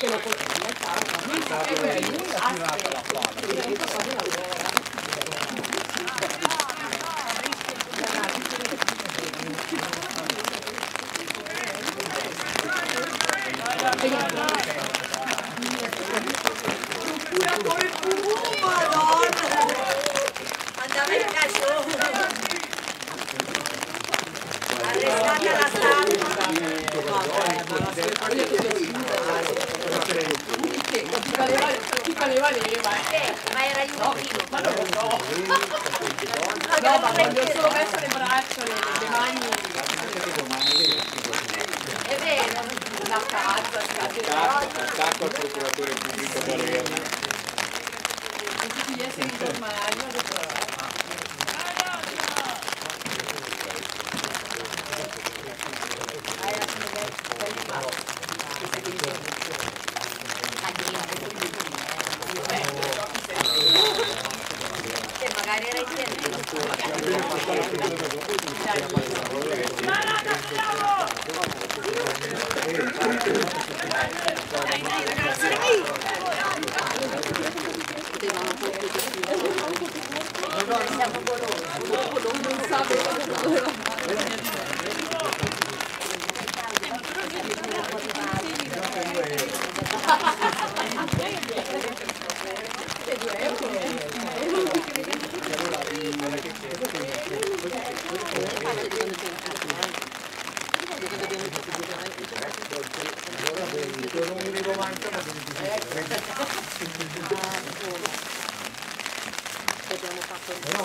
che lo potevi fare. E quindi, Curatore fu, madonna! Andava in caso! Arrestata la stampa! Chi valeva, chi valeva leva, ma era io primo! Ma non lo so. No, ma ho solo messo le braccia, le, le mani, È vero! la faccia, Attacco, attacco al procuratore pubblico Palermo. con tutti gli esseri normali, Marata, cuidado! Vediamo fatto un po'.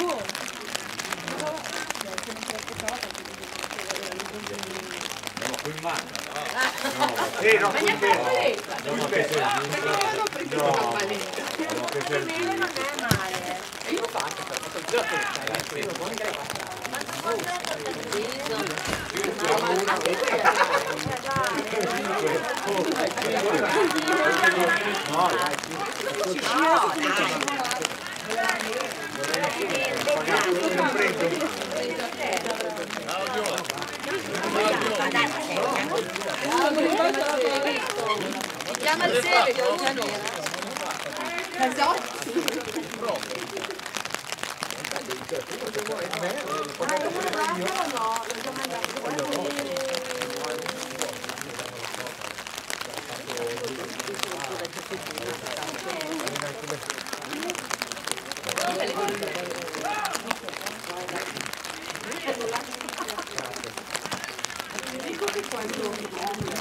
No, Andiamo qui in mano. No, eh, no, qui in meno. Andiamo a Pesaro. No, andiamo a Pesaro. Non è male! e io lo faccio, per fatto il gioco, io non che la Marcele, che non c'è Ma se oggi... Ah, è una basta o no? Lo stiamo andando a Dico che quando...